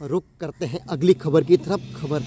रुक करते हैं अगली खबर की तरफ़। खबर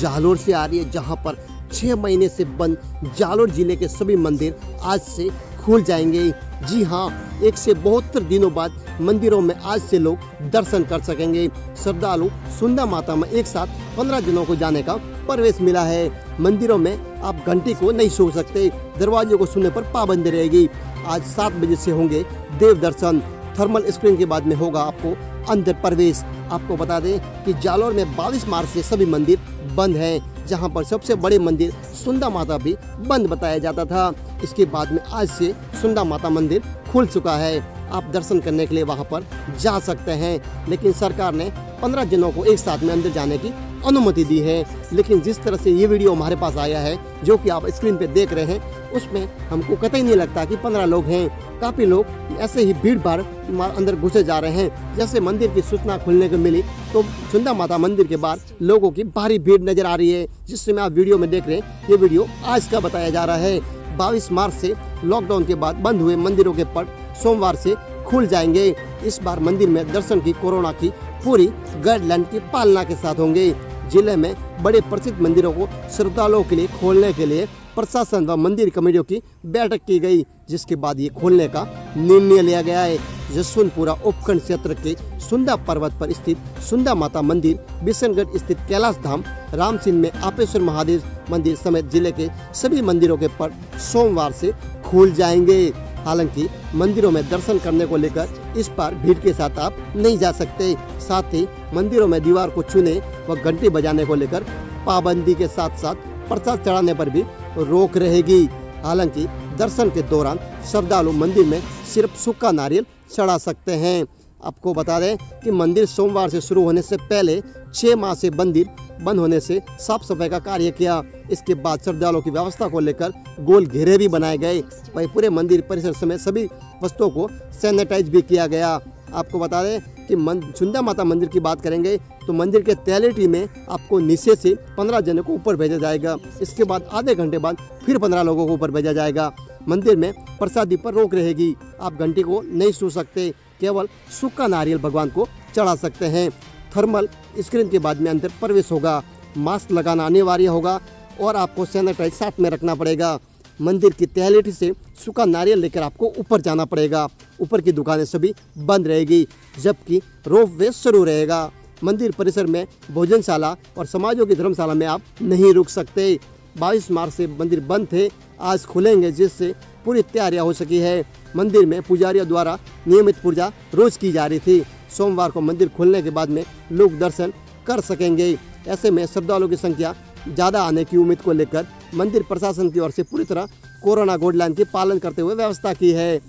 जालोर से आ रही है, जहाँ पर छह महीने से बंद जालोर ज़िले के सभी मंदिर आज से खुल जाएँगे। जी हाँ एक से बहत्तर दिनों बाद मंदिरों में आज से लोग दर्शन कर सकेंगे। श्रद्धालु सुंदा माता में एक साथ पंद्रह दिनों को जाने का प्रवेश मिला है। मंदिरों में आप घंटी को नहीं सो सकते, दरवाजे को सुनने पर पाबंदी रहेगी। आज सात बजे से होंगे देव दर्शन। थर्मल स्क्रीन के बाद में होगा आपको अंदर प्रवेश। आपको बता दें कि जालौर में 22 मार्च से सभी मंदिर बंद हैं, जहाँ पर सबसे बड़े मंदिर सुंदा माता भी बंद बताया जाता था। इसके बाद में आज से सुंदा माता मंदिर खुल चुका है। आप दर्शन करने के लिए वहाँ पर जा सकते हैं, लेकिन सरकार ने 15 जनों को एक साथ में अंदर जाने की अनुमति दी है। लेकिन जिस तरह से ये वीडियो हमारे पास आया है, जो कि आप स्क्रीन पे देख रहे हैं उसमें हमको कतई नहीं लगता कि पंद्रह लोग हैं। काफ़ी लोग ऐसे ही भीड़ भाड़ अंदर घुसे जा रहे हैं। जैसे मंदिर की सूचना खुलने को मिली तो सुंदा माता मंदिर के बाहर लोगों की भारी भीड़ नज़र आ रही है जिस समय आप वीडियो में देख रहे हैं। ये वीडियो आज का बताया जा रहा है। बाईस मार्च से लॉकडाउन के बाद बंद हुए मंदिरों के पट सोमवार से खुल जाएँगे। इस बार मंदिर में दर्शन की कोरोना की पूरी गाइडलाइन की पालना के साथ होंगे। ज़िले में बड़े प्रसिद्ध मंदिरों को श्रद्धालुओं के लिए खोलने के लिए प्रशासन व मंदिर कमेटियों की बैठक की गई, जिसके बाद ये खोलने का निर्णय लिया गया है। जसवंतपुरा उपखंड क्षेत्र के सुंदा पर्वत पर स्थित सुंदा माता मंदिर, बिशनगढ़ स्थित कैलाश धाम राम सिंह में आपेश्वर महादेव मंदिर समेत ज़िले के सभी मंदिरों के पट सोमवार से खुल जाएँगे। हालाँकि मंदिरों में दर्शन करने को लेकर इस पार भीड़ के साथ आप नहीं जा सकते। साथ ही मंदिरों में दीवार को छूने व घंटी बजाने को लेकर पाबंदी के साथ साथ प्रसाद चढ़ाने पर भी रोक रहेगी। हालाँकि दर्शन के दौरान श्रद्धालु मंदिर में सिर्फ़ सूखा नारियल चढ़ा सकते हैं। आपको बता दें कि मंदिर सोमवार से शुरू होने से पहले छह माह से मंदिर बंद होने से साफ़ सफ़ाई का कार्य किया। इसके बाद श्रद्धालुओं की व्यवस्था को लेकर गोल घेरे भी बनाए गए। वही पूरे मंदिर परिसर समेत सभी वस्तुओं को सैनिटाइज भी किया गया। आपको बता दें कि सुंदा माता मंदिर की बात करेंगे तो मंदिर के तैलेटी में आपको नीचे से पंद्रह जनों को ऊपर भेजा जाएगा। इसके बाद आधे घंटे बाद फिर पंद्रह लोगों को ऊपर भेजा जाएगा। मंदिर में प्रसादी पर रोक रहेगी। आप घंटी को नहीं सू सकते। केवल सूखा नारियल भगवान को चढ़ा सकते हैं। थर्मल स्क्रीन के बाद में अंदर प्रवेश होगा। मास्क लगाना अनिवार्य होगा और आपको सैनिटाइज साथ में रखना पड़ेगा। मंदिर की तहलेटी से सूखा नारियल लेकर आपको ऊपर जाना पड़ेगा। ऊपर की दुकानें सभी बंद रहेगी, जबकि रोप वे शुरू रहेगा। मंदिर परिसर में भोजनशाला और समाजों की धर्मशाला में आप नहीं रुक सकते। 22 मार्च से मंदिर बंद थे, आज खुलेंगे, जिससे पूरी तैयारियाँ हो सकी है। मंदिर में पुजारियों द्वारा नियमित पूजा रोज की जा रही थी। सोमवार को मंदिर खुलने के बाद में लोग दर्शन कर सकेंगे। ऐसे में श्रद्धालुओं की संख्या ज़्यादा आने की उम्मीद को लेकर मंदिर प्रशासन की ओर से पूरी तरह कोरोना गाइडलाइन के पालन करते हुए व्यवस्था की है।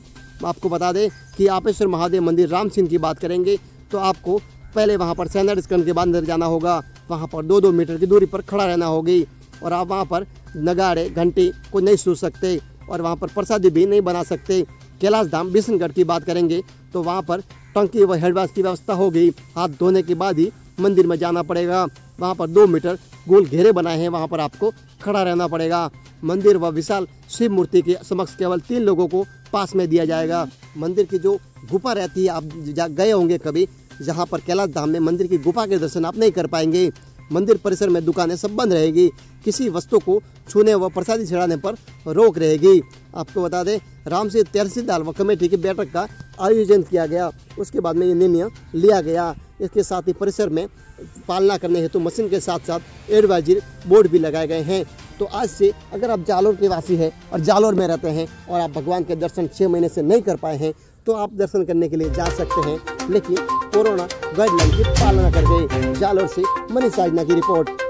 आपको बता दें कि आपेश्वर महादेव मंदिर राम सिंह की बात करेंगे तो आपको पहले वहाँ पर सैनिटाइज करने के बाद अंदर जाना होगा। वहाँ पर दो दो मीटर की दूरी पर खड़ा रहना होगी और आप वहाँ पर नगाड़े, घंटी को नहीं सूझ सकते। और वहाँ पर प्रसादी भी नहीं बना सकते। कैलाश धाम बिशनगढ़ की बात करेंगे तो वहाँ पर टंकी व हेडवाश की व्यवस्था होगी हाथ धोने के बाद ही मंदिर में जाना पड़ेगा। वहाँ पर दो मीटर गोल घेरे बनाए हैं, वहाँ पर आपको खड़ा रहना पड़ेगा। मंदिर व विशाल शिव मूर्ति के समक्ष केवल तीन लोगों को पास में दिया जाएगा। मंदिर की जो गुफा रहती है, आप गए होंगे कभी, जहाँ पर कैलाश धाम में मंदिर की गुफा के दर्शन आप नहीं कर पाएँगे। मंदिर परिसर में दुकानें सब बंद रहेगी। किसी वस्तु को छूने व प्रसादी चढ़ाने पर रोक रहेगी। आपको बता दें राम से तहसीलदार व कमेटी की बैठक का आयोजन किया गया। उसके बाद में ये निर्णय लिया गया। इसके साथ ही परिसर में पालना करने हेतु तो मशीन के साथ साथ एडवाइजरी बोर्ड भी लगाए गए हैं। तो आज से अगर आप जालोर के वासी हैं और जालोर में रहते हैं और आप भगवान के दर्शन छः महीने से नहीं कर पाए हैं तो आप दर्शन करने के लिए जा सकते हैं। लेकिन कोरोना गाइडलाइन की पालना कर गए जालोर से मनीष साजना की रिपोर्ट।